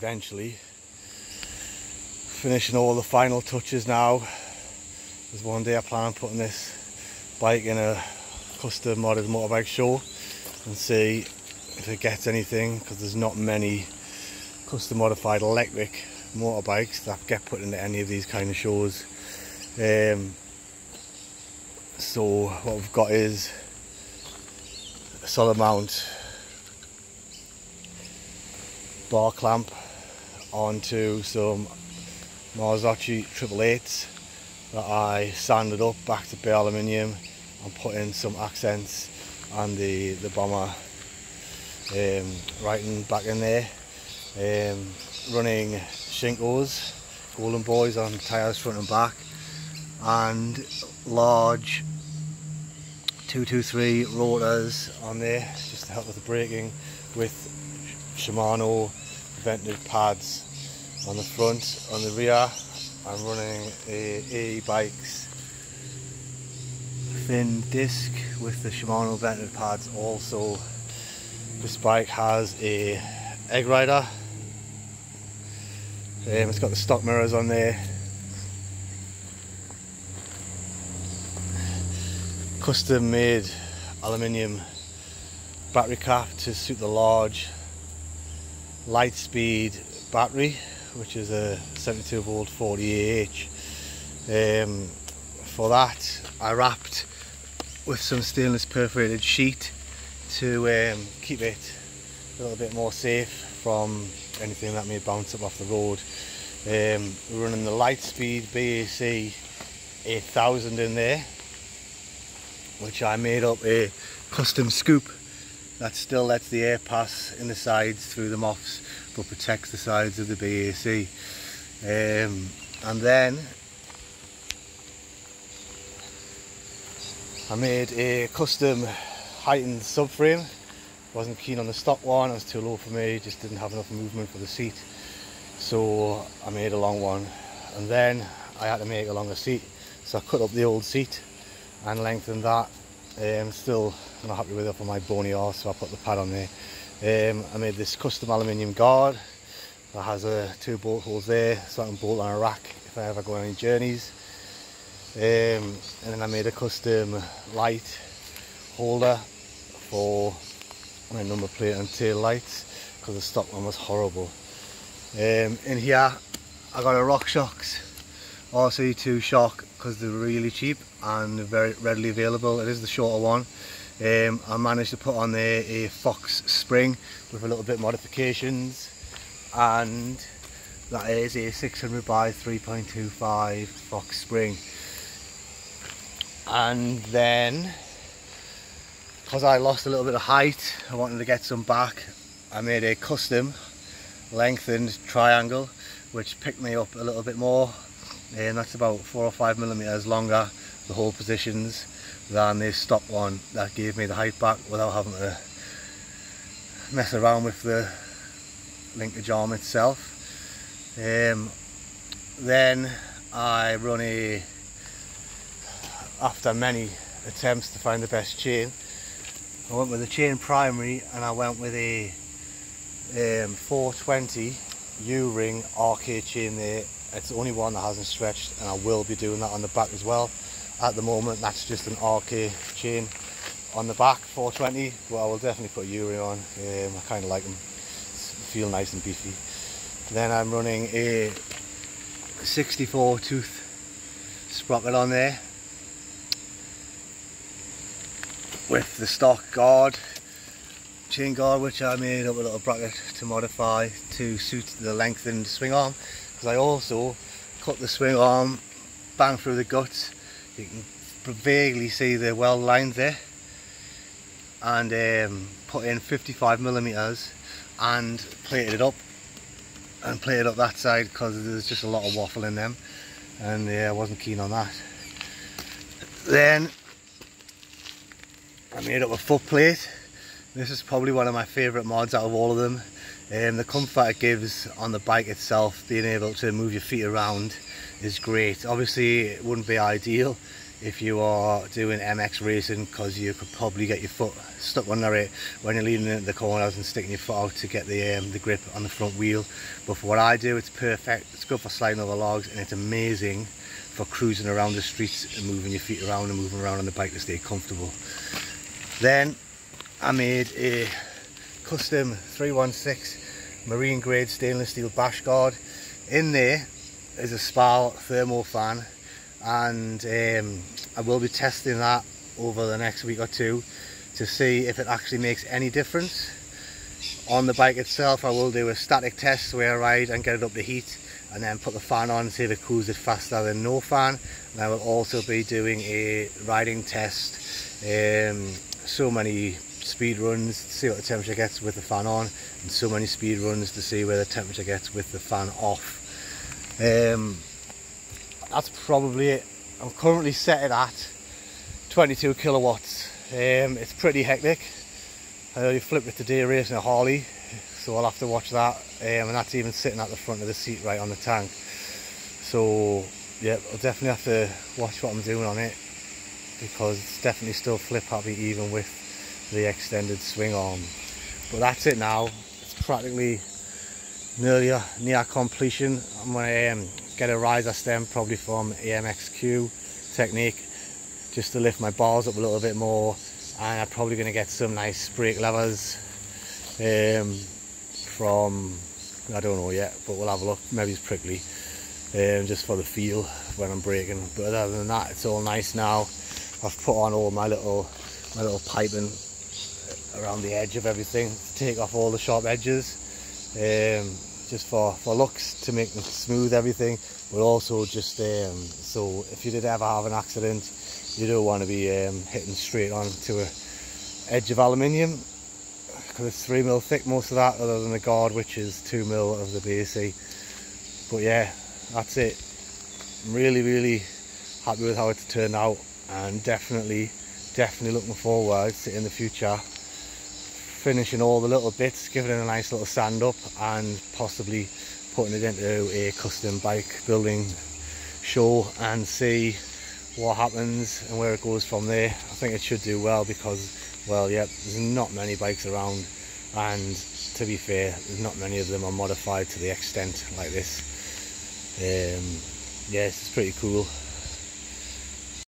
eventually. Finishing all the final touches now. There's one day I plan putting this bike in a custom modded motorbike show and see if it gets anything because there's not many custom modified electric motorbikes that get put into any of these kind of shows. Um, so what we've got is a solid mount bar clamp onto some Marzocchi eights that I sanded up back to bare aluminium and put in some accents and the the bomber um, writing back in there um, running Shinkos golden boys on tyres front and back and large 223 rotors on there just to help with the braking with Shimano vented pads on the front on the rear I'm running a A bikes thin disc with the Shimano vented pads also. This bike has a EggRider. Um, it's got the stock mirrors on there. Custom made aluminium battery cap to suit the large light speed battery which is a 72 volt 40 ah um, for that I wrapped with some stainless perforated sheet to um, keep it a little bit more safe from anything that may bounce up off the road. Um, we're running the light speed BAC 8000 in there which I made up a custom scoop that still lets the air pass in the sides through the moffs but protects the sides of the BAC um, and then I made a custom heightened subframe. Wasn't keen on the stock one it was too low for me just didn't have enough movement for the seat. So I made a long one. And then I had to make a longer seat. So I cut up the old seat and lengthened that um, still not happy with it for my bony arse so I put the pad on there. Um, I made this custom aluminium guard that has uh, two bolt holes there so I can bolt on a rack if I ever go on any journeys. Um, and then I made a custom light holder for my number plate and tail lights because the stock one was horrible. Um, in here I got a RockShox RC2 shock because they're really cheap and very readily available. It is the shorter one. Um, I managed to put on there a Fox spring with a little bit modifications and that is a 600 by 3.25 Fox spring. And then, because I lost a little bit of height, I wanted to get some back, I made a custom lengthened triangle which picked me up a little bit more and that's about four or five millimeters longer the whole positions than this stock one that gave me the height back without having to mess around with the linkage arm itself. Um, then I run a after many attempts to find the best chain I went with a chain primary and I went with a um, 420 U-ring RK chain there it's the only one that hasn't stretched and I will be doing that on the back as well. At the moment that's just an RK chain on the back 420 but I will definitely put a U-ring on. Um, I kind of like them feel nice and beefy. Then I'm running a 64 tooth sprocket on there. With the stock guard chain guard which I made up a little bracket to modify to suit the lengthened swing arm because I also cut the swing arm bang through the guts you can vaguely see the weld lines there. And um, put in 55 millimeters and plated it up. And plated up that side because there's just a lot of waffle in them. And yeah I wasn't keen on that. Then I made up a foot plate. This is probably one of my favourite mods out of all of them. Um, the comfort it gives on the bike itself, being able to move your feet around is great. Obviously it wouldn't be ideal if you are doing MX racing because you could probably get your foot stuck under it when you're leaning into the corners and sticking your foot out to get the um, the grip on the front wheel. But for what I do it's perfect. It's good for sliding over logs and it's amazing for cruising around the streets and moving your feet around and moving around on the bike to stay comfortable. Then I made a custom 316 marine grade stainless steel bash guard. In there is a Spal thermal fan and um, I will be testing that over the next week or two to see if it actually makes any difference. On the bike itself I will do a static test where I ride and get it up to heat and then put the fan on see if it cools it faster than no fan. And I will also be doing a riding test um, so many speed runs to see what the temperature gets with the fan on and so many speed runs to see where the temperature gets with the fan off um, that's probably it. I'm currently set it at 22 kilowatts. Um, it's pretty hectic. I only flipped it today racing a Harley, so I'll have to watch that. Um, and that's even sitting at the front of the seat right on the tank. So yeah, I'll definitely have to watch what I'm doing on it because it's definitely still flip happy even with the extended swing arm. But that's it now. It's practically nearly near completion. I'm gonna um, get a riser stem probably from AMXQ technique just to lift my bars up a little bit more and I'm probably going to get some nice brake levers um, from I don't know yet but we'll have a look maybe it's prickly um, just for the feel when I'm braking but other than that it's all nice now I've put on all my little my little piping around the edge of everything take off all the sharp edges um, just for, for looks to make them smooth everything but also just um, so if you did ever have an accident you don't want to be um, hitting straight on to a edge of aluminium because it's 3 mil thick most of that other than the guard which is 2 mil of the BAC but yeah that's it. I'm really really happy with how it's turned out and definitely definitely looking forward to in the future finishing all the little bits, giving it a nice little sand up and possibly putting it into a custom bike building show and see what happens and where it goes from there. I think it should do well because, well, yeah, there's not many bikes around and to be fair, not many of them are modified to the extent like this. Um, yes, it's pretty cool.